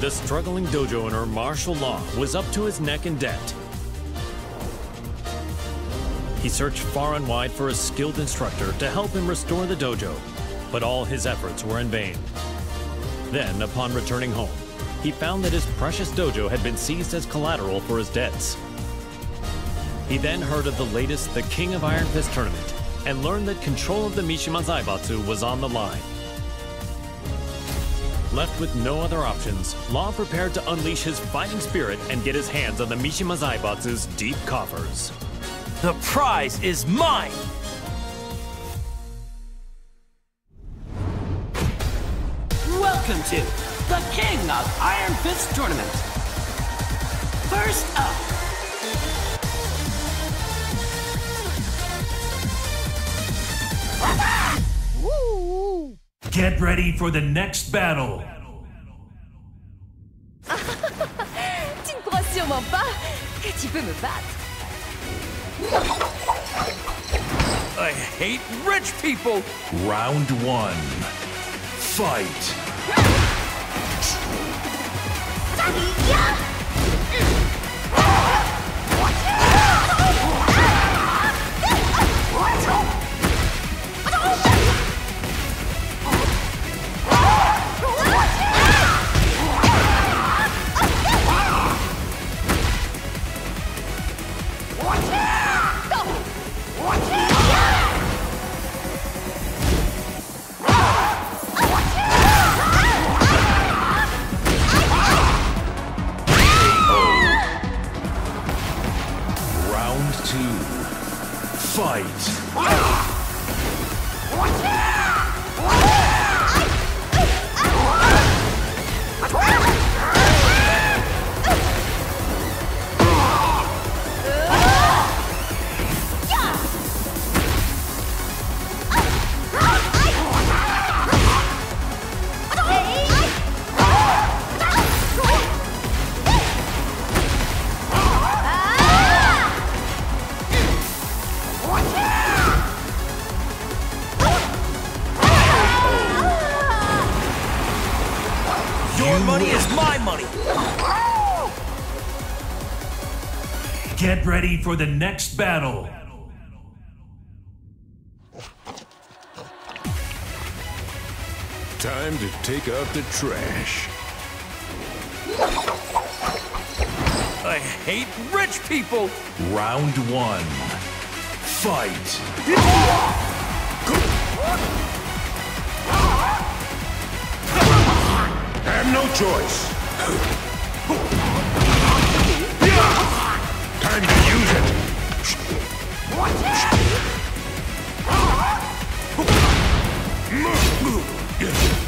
The struggling dojo owner, Marshall Law, was up to his neck in debt. He searched far and wide for a skilled instructor to help him restore the dojo, but all his efforts were in vain. Then, upon returning home, he found that his precious dojo had been seized as collateral for his debts. He then heard of the latest The King of Iron Fist tournament and learned that control of the Mishima Zaibatsu was on the line. Left with no other options, Law prepared to unleash his fighting spirit and get his hands on the Mishima Zaibatsu's deep coffers. The prize is mine! Welcome to the King of Iron Fist Tournament. First up, Get ready for the next battle. Tu ne crois sûrement pas que tu peux me battre. I hate rich people! Round one. Fight. Watch out! Get ready for the next battle. Time to take out the trash. I hate rich people! Round one. Fight. Have no choice. Beat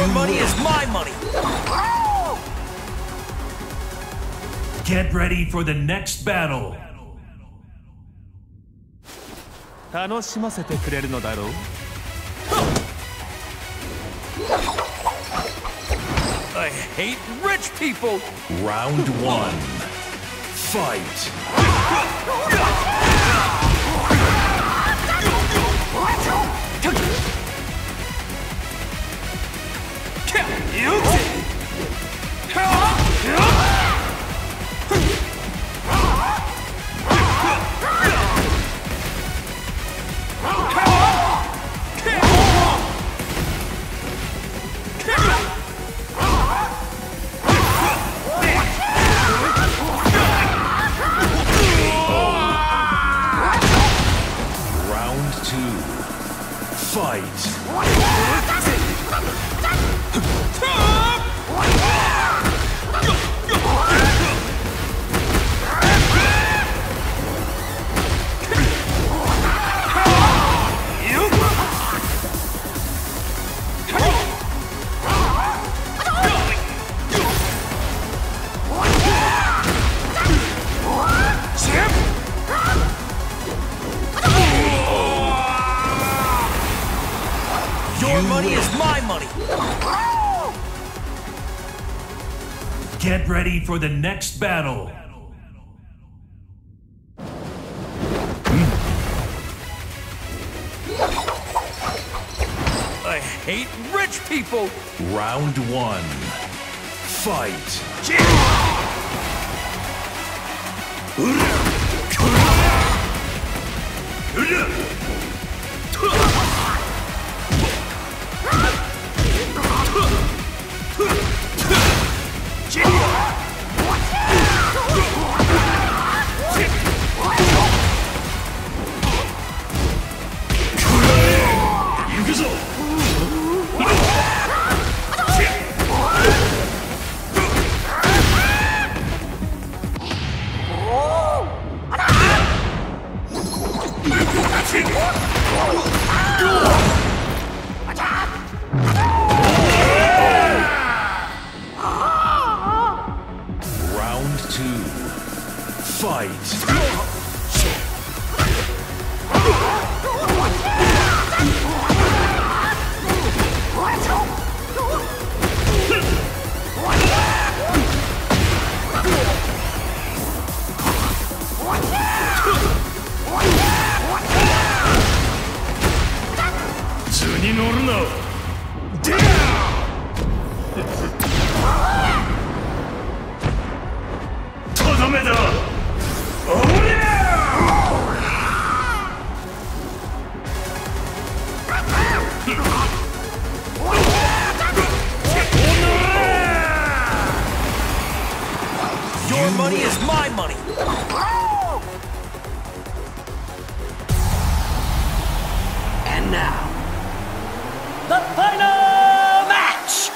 Your money is my money. Get ready for the next battle. I hate rich people! Round one. Fight! Round two. Fight! Ah! Ready for the next battle. I hate rich people! Round one. Fight. Fight. Your money is my money! And now, the final match!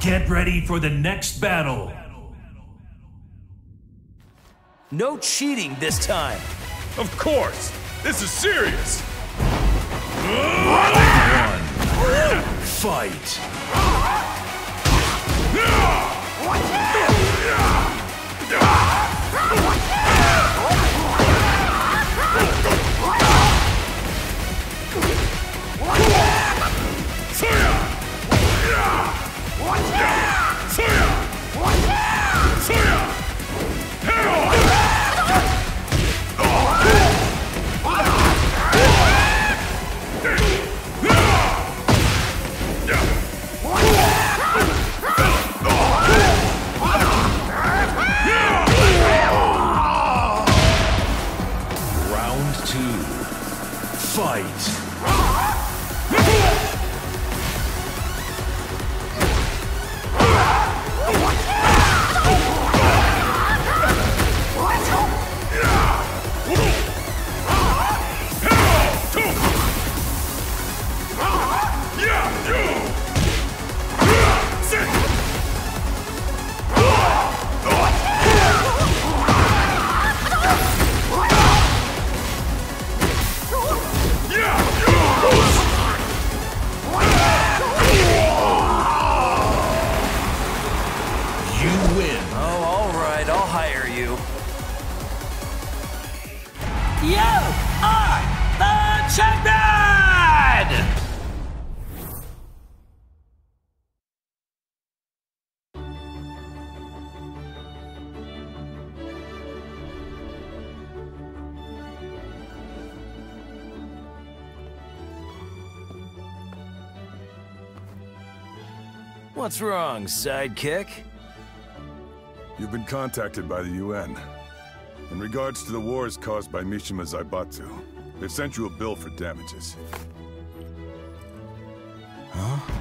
Get ready for the next battle. No cheating this time! Of course. This is serious. One. Fight. What's wrong, sidekick? You've been contacted by the UN. In regards to the wars caused by Mishima Zaibatsu, they've sent you a bill for damages. What?